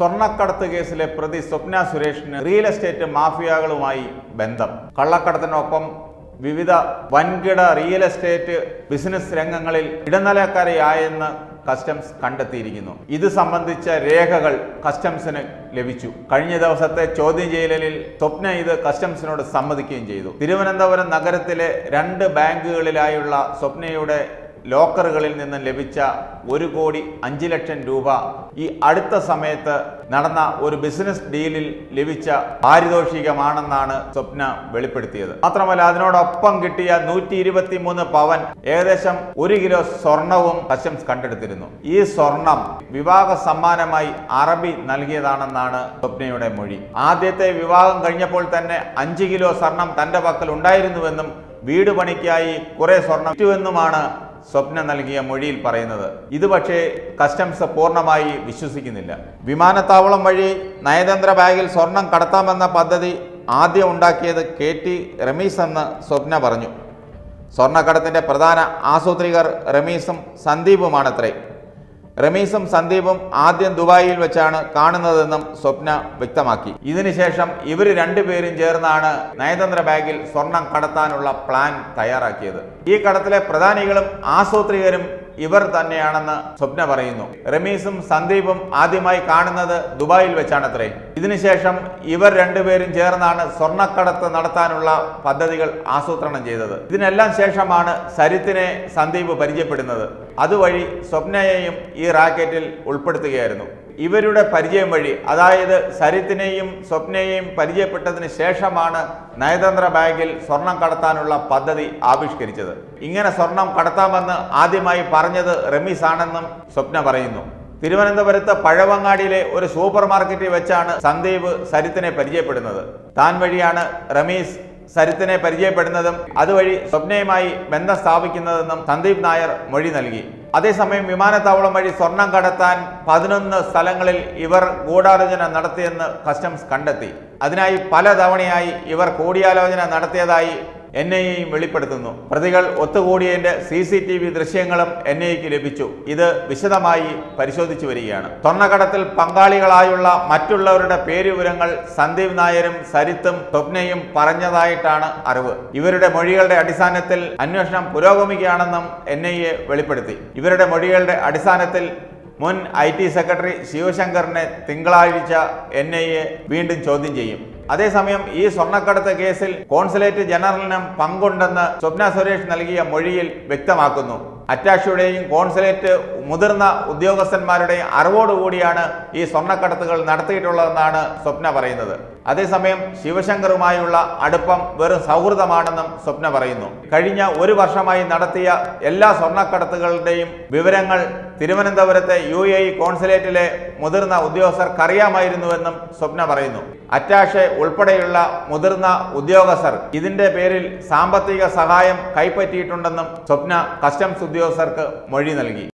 സ്വർണക്കടത്ത് കേസിലെ പ്രതി സ്വപ്ന സുരേഷിന് റിയൽ എസ്റ്റേറ്റ് മാഫിയകളുമായി ബന്ധം. കള്ളക്കടത്തിനൊപ്പം വിവിധ വൻകിട റിയൽ എസ്റ്റേറ്റ് ബിസിനസ് രംഗങ്ങളിൽ ഇടനിലക്കാരെയായെന്ന് കസ്റ്റംസ് കണ്ടെത്തിയിരിക്കുന്നു. ഇത് സംബന്ധിച്ച രേഖകൾ കസ്റ്റംസിന് ലഭിച്ചു. കഴിഞ്ഞ ദിവസത്തെ ചോദ്യം ചെയ്യലിൽ സ്വപ്ന ഇത് കസ്റ്റംസിനോട് സമ്മതിക്കുകയും ചെയ്തു. തിരുവനന്തപുരം നഗരത്തിലെ രണ്ട് ബാങ്കുകളിലായുള്ള സ്വപ്നയുടെ ലോക്കറുകളിൽ നിന്ന് ലഭിച്ച ഒരു കോടി അഞ്ച് ലക്ഷം രൂപ. ഈ അടുത്ത സമയത്ത് നടന്ന ഒരു ബിസിനസ് ഡീലിൽ ലഭിച്ച പാരിതോഷികമാണെന്നാണ് സ്വപ്ന വെളിപ്പെടുത്തിയത്. മാത്രമല്ല അതിനോടൊപ്പം കിട്ടിയ നൂറ്റി ഇരുപത്തി മൂന്ന് പവൻ ഏകദേശം ഒരു കിലോ സ്വർണവും കസ്റ്റംസ് കണ്ടെടുത്തിരുന്നു. ഈ സ്വർണം വിവാഹ സമ്മാനമായി അറബി നൽകിയതാണെന്നാണ് സ്വപ്നയുടെ മൊഴി. ആദ്യത്തെ വിവാഹം കഴിഞ്ഞപ്പോൾ തന്നെ അഞ്ച് കിലോ സ്വർണം തന്റെ പക്കൽ ഉണ്ടായിരുന്നുവെന്നും വീട് പണിക്കായി കുറെ സ്വർണം വിറ്റുവെന്നുമാണ് സ്വപ്ന നൽകിയ മൊഴിയിൽ പറയുന്നത്. ഇത് പക്ഷേ കസ്റ്റംസ് പൂർണമായി വിശ്വസിക്കുന്നില്ല. വിമാനത്താവളം വഴി നയതന്ത്ര ബാഗിൽ സ്വർണം കടത്താമെന്ന പദ്ധതി ആദ്യം ഉണ്ടാക്കിയത് കെ ടി റമീസ് എന്ന് സ്വപ്ന പറഞ്ഞു. സ്വർണക്കടത്തിന്റെ പ്രധാന ആസൂത്രികർ റമീസും സന്ദീപുമാണത്രേ. റമീസും സന്ദീപും ആദ്യം ദുബായിൽ വെച്ചാണ് കാണുന്നതെന്നും സ്വപ്ന വ്യക്തമാക്കി. ഇതിനുശേഷം ഇവർ രണ്ടുപേരും ചേർന്നാണ് നയതന്ത്ര ബാഗിൽ സ്വർണം കടത്താനുള്ള പ്ലാൻ തയ്യാറാക്കിയത്. ഈ കടത്തിലെ പ്രധാനികളും ആസൂത്രികരും ഇവർ തന്നെയാണെന്ന് സ്വപ്ന പറയുന്നു. റമീസും സന്ദീപും ആദ്യമായി കാണുന്നത് ദുബായിൽ വെച്ചാണത്രേ. ഇതിനുശേഷം ഇവർ രണ്ടുപേരും ചേർന്നാണ് സ്വർണക്കടത്ത് നടത്താനുള്ള പദ്ധതികൾ ആസൂത്രണം ചെയ്തത്. ഇതിനെല്ലാം ശേഷമാണ് സരിത്തിനെ സന്ദീപ് പരിചയപ്പെടുന്നത്. അതുവഴി സ്വപ്നയെയും ഈ റാക്കറ്റിൽ ഉൾപ്പെടുത്തുകയായിരുന്നു. ഇവരുടെ പരിചയം വഴി അതായത് സരിത്തിനെയും സ്വപ്നയെയും പരിചയപ്പെട്ടതിന് ശേഷമാണ് നയതന്ത്ര ബാങ്കിൽ സ്വർണം കടത്താനുള്ള പദ്ധതി ആവിഷ്കരിച്ചത്. ഇങ്ങനെ സ്വർണം കടത്താമെന്ന് ആദ്യമായി പറഞ്ഞത് റമീസ് ആണെന്നും സ്വപ്ന പറയുന്നു. തിരുവനന്തപുരത്ത് പഴവങ്ങാടിയിലെ ഒരു സൂപ്പർ മാർക്കറ്റിൽ വെച്ചാണ് സന്ദീപ് സരിത്തിനെ പരിചയപ്പെടുന്നത്. താൻ വഴിയാണ് റമീസ് സരിത്തിനെ പരിചയപ്പെടുന്നതും അതുവഴി സ്വപ്നയുമായി ബന്ധം സ്ഥാപിക്കുന്നതെന്നും സന്ദീപ് നായർ മൊഴി നൽകി. അതേസമയം വിമാനത്താവളം വഴി സ്വർണം കടത്താൻ പതിനൊന്ന് സ്ഥലങ്ങളിൽ ഇവർ ഗൂഢാലോചന നടത്തിയെന്ന് കസ്റ്റംസ് കണ്ടെത്തി. അതിനായി പലതവണയായി ഇവർ കൂടിയാലോചന നടത്തിയതായി എൻ ഐ എയും വെളിപ്പെടുത്തുന്നു. പ്രതികൾ ഒത്തുകൂടിയതിന്റെ സി സി ടി വി ദൃശ്യങ്ങളും എൻ ഐക്ക് ലഭിച്ചു. ഇത് വിശദമായി പരിശോധിച്ചു വരികയാണ്. സ്വർണക്കടത്തിൽ പങ്കാളികളായുള്ള മറ്റുള്ളവരുടെ പേരുവിവരങ്ങൾ സന്ദീപ് നായരും സരിത്തും സ്വപ്നയും പറഞ്ഞതായിട്ടാണ് അറിവ്. ഇവരുടെ മൊഴികളുടെ അടിസ്ഥാനത്തിൽ അന്വേഷണം പുരോഗമിക്കുകയാണെന്നും എൻ ഐ എ വെളിപ്പെടുത്തി. ഇവരുടെ മൊഴികളുടെ അടിസ്ഥാനത്തിൽ മുൻ ഐ ടി സെക്രട്ടറി ശിവശങ്കറിനെ തിങ്കളാഴ്ച എൻ ഐ എ വീണ്ടും ചോദ്യം ചെയ്യും. അതേസമയം ഈ സ്വർണക്കടത്ത് കേസിൽ കോൺസുലേറ്റ് ജനറലിനും പങ്കുണ്ടെന്ന് സ്വപ്ന സുരേഷ് നൽകിയ മൊഴിയിൽ വ്യക്തമാക്കുന്നു. അറ്റാഷിയുടെയും കോൺസുലേറ്റ് മുതിർന്ന ഉദ്യോഗസ്ഥന്മാരുടെയും അറിവോടുകൂടിയാണ് ഈ സ്വർണക്കടത്തുകൾ നടത്തിയിട്ടുള്ളതെന്നാണ് സ്വപ്ന പറയുന്നത്. അതേസമയം ശിവശങ്കറുമായുള്ള അടുപ്പം വെറും സൗഹൃദമാണെന്നും സ്വപ്ന പറയുന്നു. കഴിഞ്ഞ ഒരു വർഷമായി നടത്തിയ എല്ലാ സ്വർണക്കടത്തുകളുടെയും വിവരങ്ങൾ തിരുവനന്തപുരത്തെ യു എ കോൺസുലേറ്റിലെ മുതിർന്ന ഉദ്യോഗസ്ഥർക്കറിയാമായിരുന്നുവെന്നും സ്വപ്ന പറയുന്നു. അറ്റാഷെ ഉൾപ്പെടെയുള്ള മുതിർന്ന ഉദ്യോഗസ്ഥർ ഇതിന്റെ പേരിൽ സാമ്പത്തിക സഹായം കൈപ്പറ്റിയിട്ടുണ്ടെന്നും സ്വപ്ന കസ്റ്റംസ് ഉദ്യോഗസ്ഥർക്ക് മൊഴി നൽകി.